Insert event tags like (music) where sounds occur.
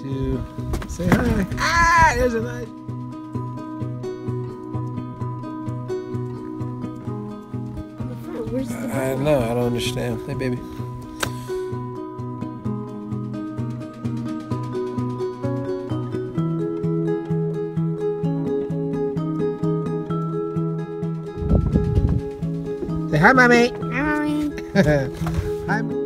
Say hi. Ah, there's a light. I don't know. I don't understand. Hey, baby. Say hi, mommy. Hi, mommy. (laughs) hi.